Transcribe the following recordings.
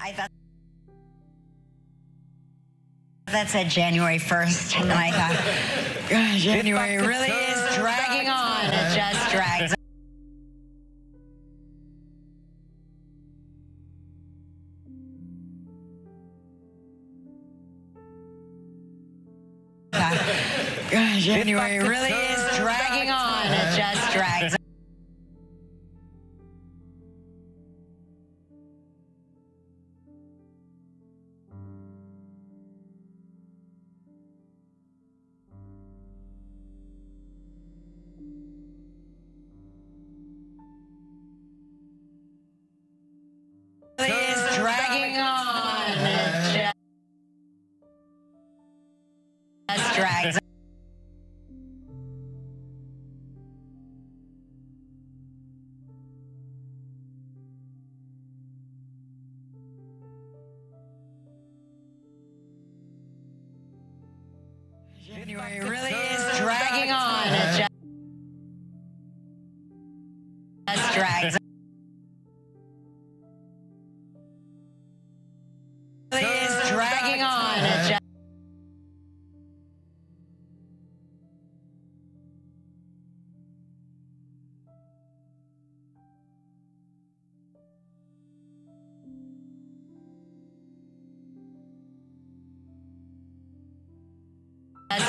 I thought that said January 1st, and I thought, "God, January really is dragging on. It just drags. January really is dragging on. It just drags.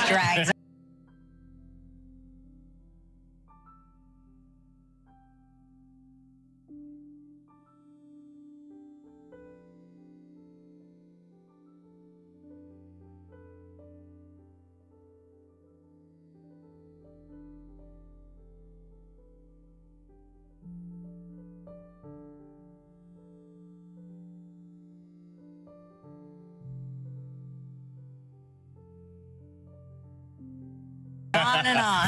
Drags.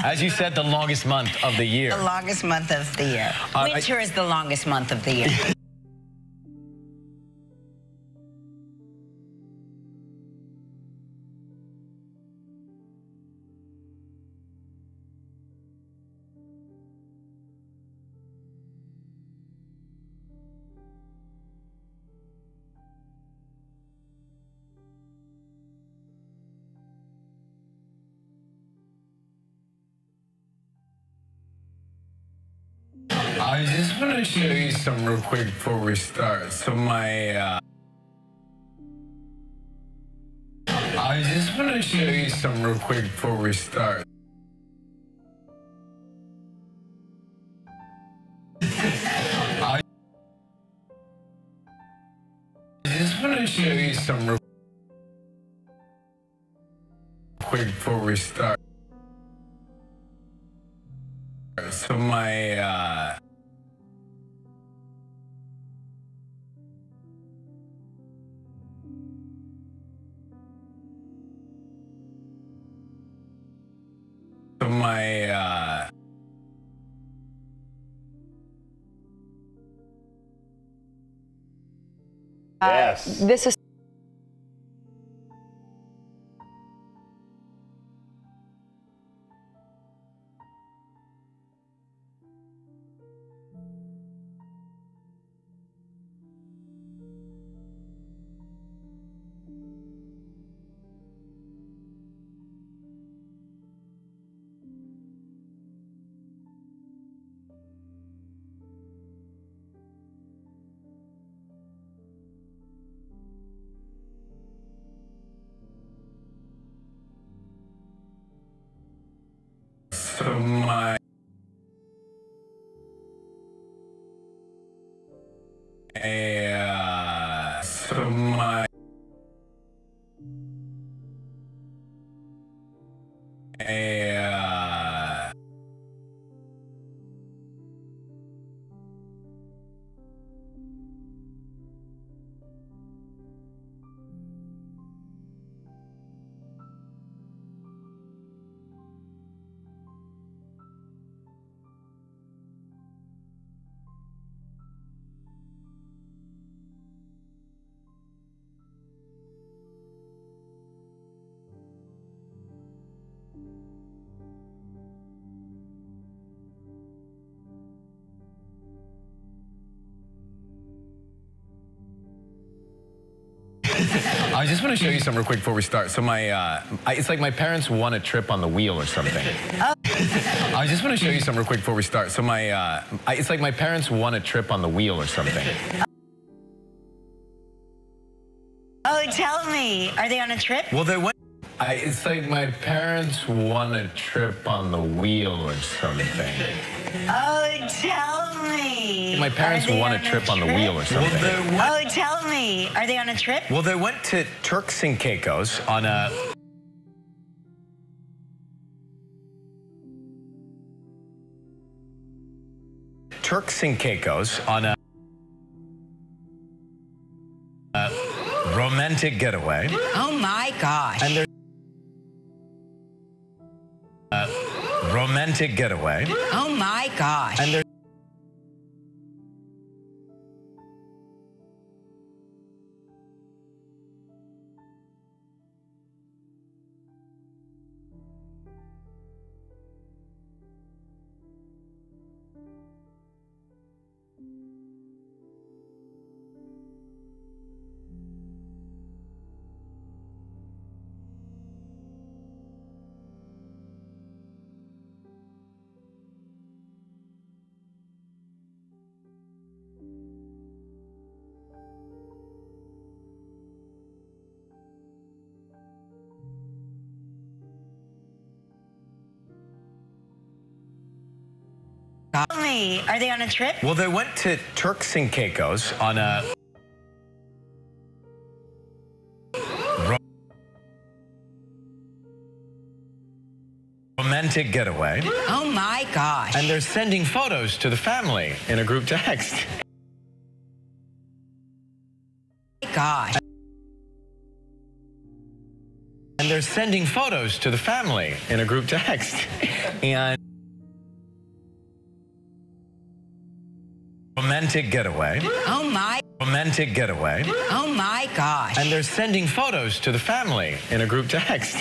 As you said, the longest month of the year. The longest month of the year. Uh, I- Winter is the longest month of the year. I just want to show you some real quick before we start. So my, uh, I just want to show you some real quick before we start. I just want to show you some real quick before we start. So my, uh, my, uh, Yes. This is uh, I just want to show you some real quick before we start. So my, uh, I, it's like my parents won a trip on the wheel or something. I just want to show you some real quick before we start. So my, uh, I, it's like my parents won a trip on the wheel or something. Oh, tell me. Are they on a trip? Well, they went. I, it's like my parents won a trip on the wheel or something. Oh, tell me. My parents Are they won a trip on the wheel or something. Oh, tell me. Are they on a trip? Well, they went to Turks and Caicos on a. Turks and Caicos on a. a romantic getaway. Oh my gosh. And there's. a romantic getaway. oh my gosh. And there's. Tell me, are they on a trip? Well, they went to Turks and Caicos on a romantic getaway, Oh my gosh. and they're sending photos to the family in a group text. gosh. And they're sending photos to the family in a group text. And romantic getaway, Oh my. romantic getaway, Oh my gosh. and they're sending photos to the family in a group text.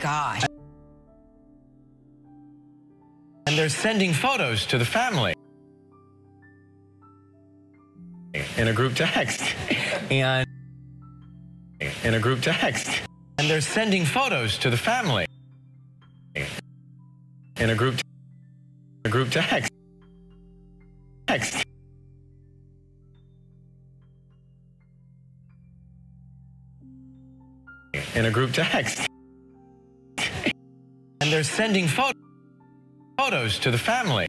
Gosh. And they're sending photos to the family in a group text. And in a group text. And they're sending photos to the family in a group a group text. Text. In a group text. They're sending photos to the family.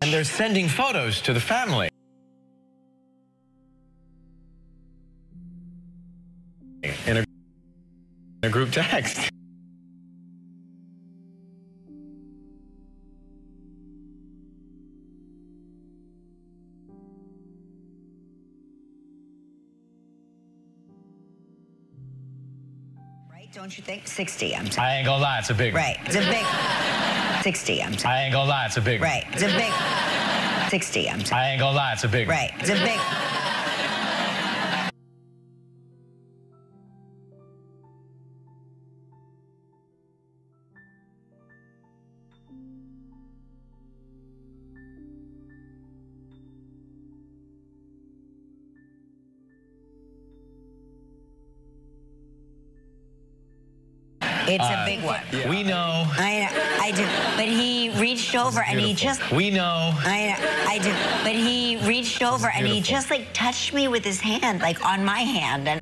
And they're sending photos to the family. Text. Right? Don't you think? 60, I'm sorry. I ain't gonna lie, it's a big one. Right. It's a big 60, I'm sorry. I ain't gonna lie, it's a big one. Right. It's a big 60, I'm sorry. I ain't gonna lie, it's a big one. Right. It's a big. It's a uh, big one. We know. I I do, but he reached over and he just We know. I I do. but he reached over and he just like touched me with his hand, like on my hand, and